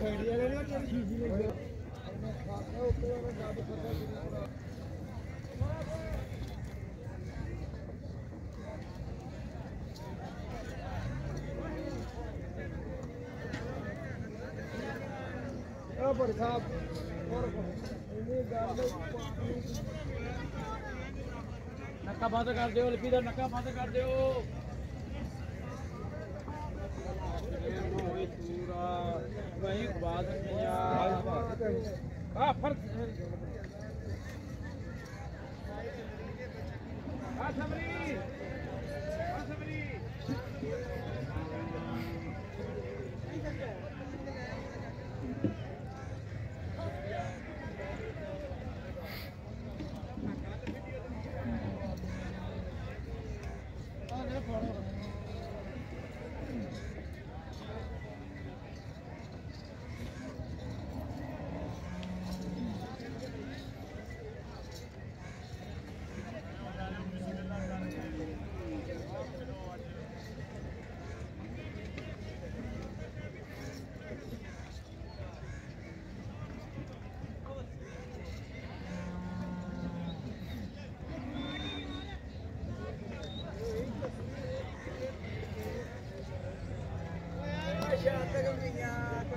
पर नक्का बंद कर दौ लिपी दो नक्का बंद कर दौ। ਵਹੀਂ ¡Chau, chau!